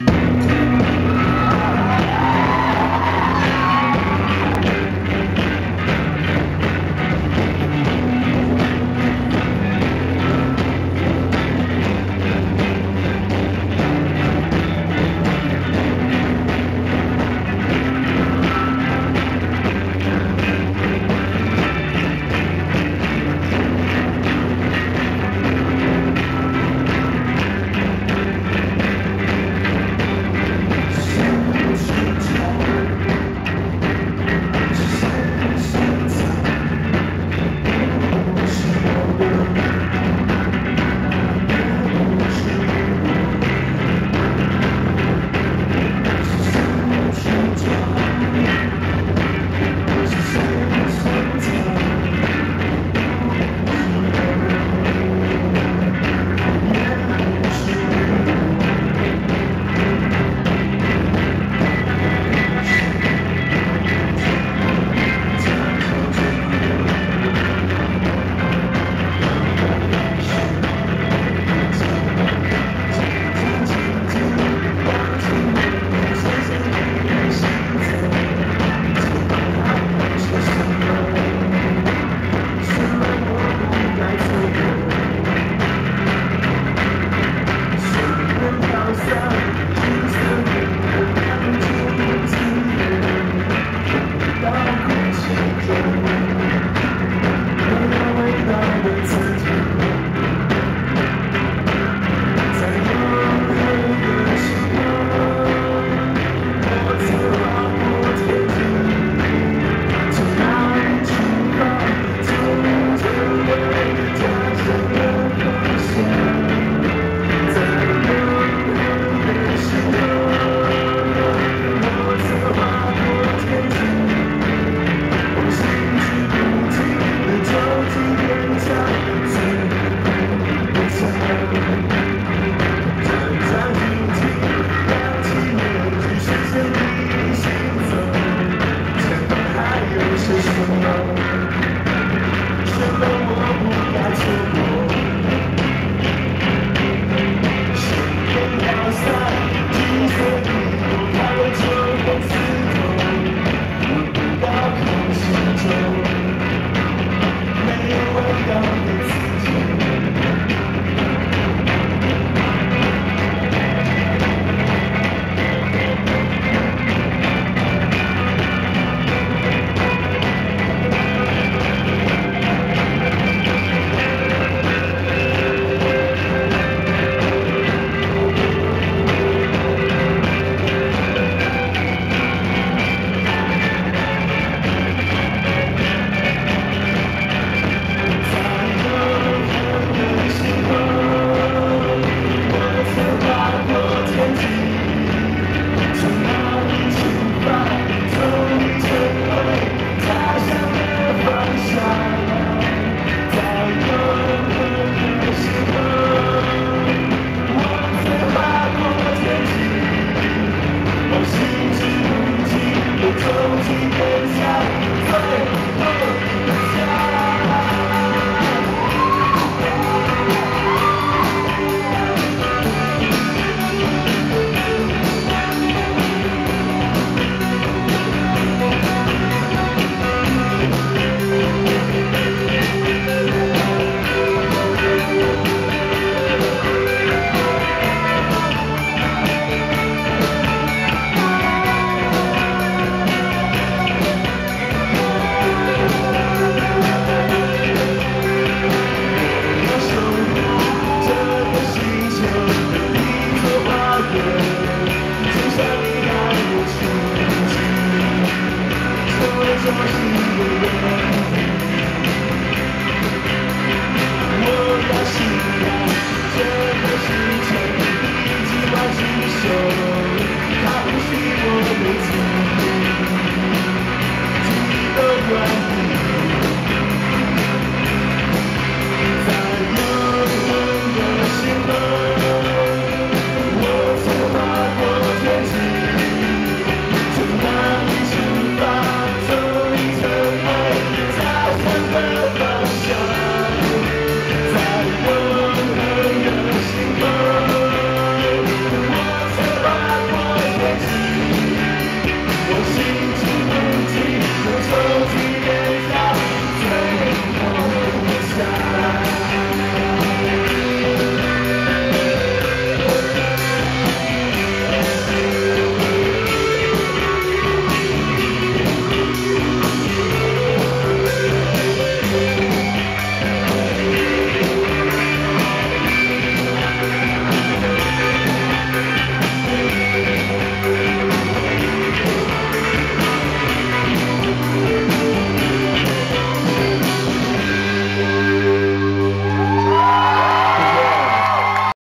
这 Yeah.